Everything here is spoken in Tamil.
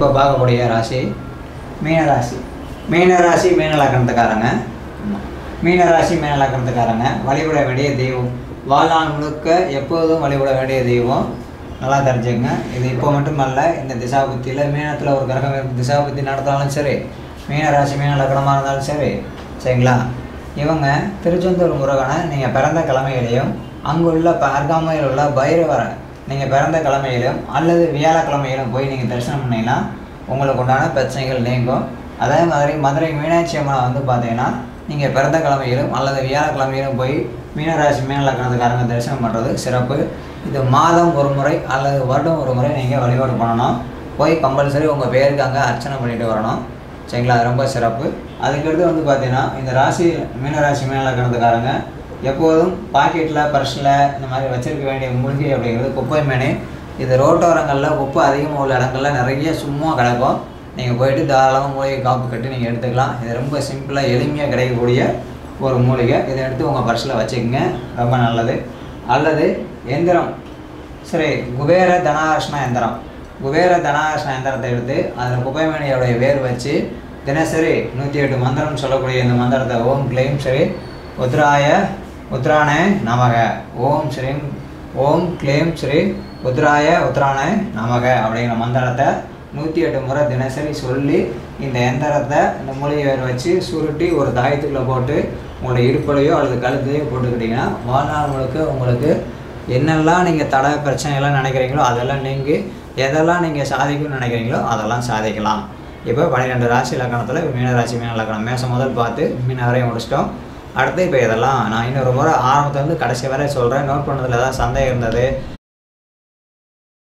இப்போ பார்க்கக்கூடிய ராசி. மீனராசி மீனராசி மீனலக்கணத்துக்காரங்க மீனராசி மீனலக்கணத்துக்காரங்க வழிபட வேண்டிய தெய்வம். வாழ்நாள் முழுக்க எப்போதும் வழிபட வேண்டிய தெய்வம். நல்லா தெரிஞ்சுங்க இது இப்போ மட்டுமல்ல இந்த திசா புத்தியில் மீனத்தில் ஒரு கிரகம் திசா புத்தி நடத்தாலும் சரி மீனராசி மீன லக்னமாக இருந்தாலும் சரி சரிங்களா? இவங்க திருச்செந்தூர் முருகனை நீங்கள் பிறந்த கிழமையிலையும் அங்குள்ள ப- அருகாமையில் உள்ள பைரவரை நீங்கள் பிறந்த கிழமையிலும் அல்லது வியாழக்கிழமையிலும் போய் நீங்கள் தரிசனம் பண்ணீங்கன்னா உங்களுக்கு உண்டான பிரச்சனைகள் நீங்கும். அதே மாதிரி மதுரை மீனாட்சி அம்மனை வந்து பார்த்தீங்கன்னா நீங்கள் பிறந்த கிழமையிலும் அல்லது வியாழக்கிழமையிலும் போய் மீனராசி மீனலக்கணத்துக்காரங்க தரிசனம் பண்ணுறது சிறப்பு. இது மாதம் ஒரு முறை அல்லது வருடம் ஒரு முறை நீங்கள் வழிபாடு பண்ணணும். போய் கம்பல்சரி உங்கள் பேருக்கு அங்கே அர்ச்சனை பண்ணிட்டு வரணும். சரிங்களா? அது ரொம்ப சிறப்பு. அதுக்கடுத்து வந்து பார்த்தீங்கன்னா இந்த ராசி மீனராசி மீனலக்கணத்துக்காரங்க எப்போதும் பாக்கெட்டில் பர்ஸில் இந்த மாதிரி வச்சுருக்க வேண்டிய மூலிகை அப்படிங்கிறது குப்பை மேனி. இது ரோட்டோரங்களில் குப்பை அதிகமாக உள்ள இடங்கள்ல நிறைய சும்மா கிடக்கும். நீங்கள் போயிட்டு தாராளமாக மூலிகை காப்பு கட்டி நீங்கள் எடுத்துக்கலாம். இது ரொம்ப சிம்பிளாக எளிமையாக கிடைக்கக்கூடிய ஒரு மூலிகை. இதை எடுத்து உங்கள் பர்ஸில் வச்சுக்கோங்க. ரொம்ப நல்லது. அல்லது எந்திரம். சரி குபேர தனார்ஷ்ண எந்திரம். குபேர தனார்ஷ்ண எந்திரத்தை எடுத்து அதில் குப்பைமணியோடைய வேர் வச்சு தினசரி நூற்றி எட்டு மந்திரம் சொல்லக்கூடிய இந்த மந்திரத்தை ஓம் க்ளைம் சரி உத்ராய உத்ராண நமக. ஓம் ஸ்ரீம் ஓம் க்ளேம் ஸ்ரீ உத்ராய உத்ராண நமக அப்படிங்கிற மந்திரத்தை நூற்றி எட்டு முறை தினசரி சொல்லி இந்த எந்திரத்தை இந்த மூலிகை வச்சு சுருட்டி ஒரு தாயத்துக்குள்ளே போட்டு உங்களோட இடுப்புலையோ அல்லது கழுத்துலையோ போட்டுக்கிட்டிங்கன்னா வாழ்நாள் முழுக்க உங்களுக்கு என்னெல்லாம் நீங்கள் தடை பிரச்சனைகள்லாம் நினைக்கிறீங்களோ அதெல்லாம் நீங்கி எதெல்லாம் நீங்கள் சாதிக்கணும்னு நினைக்கிறீங்களோ அதெல்லாம் சாதிக்கலாம். இப்போ பன்னிரெண்டு ராசி இலக்கணத்தில் மீன ராசி மீன இலக்கணம். மேசம் முதல் பார்த்து மீன வரையும் முடிச்சிட்டோம். அடுத்து இப்போ இதெல்லாம் நான் இன்னொரு முறை ஆரம்பத்துலேருந்து கடைசி வரை சொல்கிறேன் நோட் பண்ணதில் ஏதாவது சந்தேகம் இருந்தது?